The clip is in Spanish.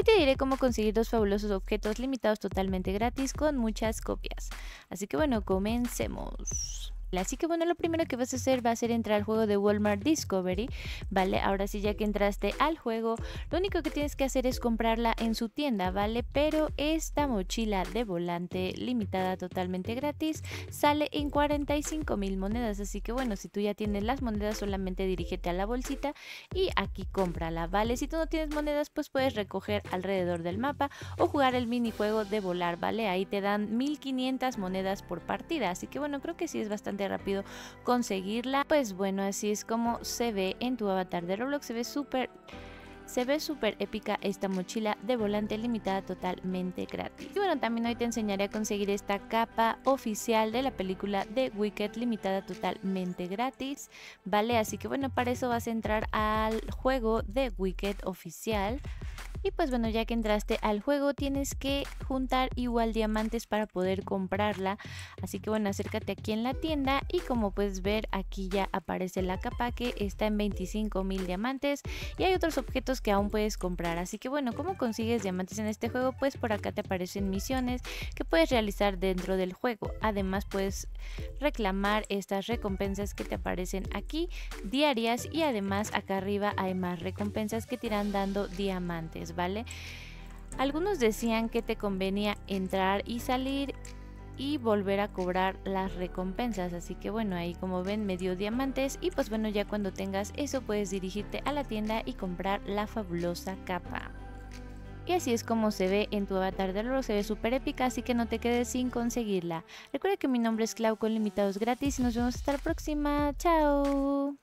Hoy te diré cómo conseguir dos fabulosos objetos limitados totalmente gratis con muchas copias. Así que bueno, comencemos. Así que bueno, lo primero que vas a hacer va a ser entrar al juego de Walmart Discovery, ¿vale? Ahora sí, ya que entraste al juego, lo único que tienes que hacer es comprarla en su tienda, ¿vale? Pero esta mochila de volante limitada totalmente gratis sale en 45 mil monedas, así que bueno, si tú ya tienes las monedas, solamente dirígete a la bolsita y aquí cómprala, ¿vale? Si tú no tienes monedas, pues puedes recoger alrededor del mapa o jugar el minijuego de volar, ¿vale? Ahí te dan 1500 monedas por partida, así que bueno, creo que sí es bastante rápido conseguirla. Pues bueno, así es como se ve en tu avatar de Roblox. Se ve súper... Se ve súper épica esta mochila de volante limitada totalmente gratis. Y bueno, también hoy te enseñaré a conseguir esta capa oficial de la película de Wicked limitada totalmente gratis, ¿vale? Así que bueno, para eso vas a entrar al juego de Wicked oficial. Y pues bueno, ya que entraste al juego tienes que juntar igual diamantes para poder comprarla. Así que bueno, acércate aquí en la tienda y como puedes ver aquí ya aparece la capa que está en 25 mil diamantes y hay otros objetos que aún puedes comprar. Así que bueno, ¿cómo consigues diamantes en este juego? Pues por acá te aparecen misiones que puedes realizar dentro del juego. Además puedes reclamar estas recompensas que te aparecen aquí diarias y además acá arriba hay más recompensas que te irán dando diamantes. ¿Vale? Algunos decían que te convenía entrar y salir y volver a cobrar las recompensas así que bueno ahí como ven me dio diamantes y pues bueno ya cuando tengas eso puedes dirigirte a la tienda y comprar la fabulosa capa y así es como se ve en tu avatar de oro, se ve súper épica, así que no te quedes sin conseguirla. Recuerda que mi nombre es Clau con limitados gratis y nos vemos hasta la próxima. ¡Chao!